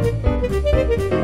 Música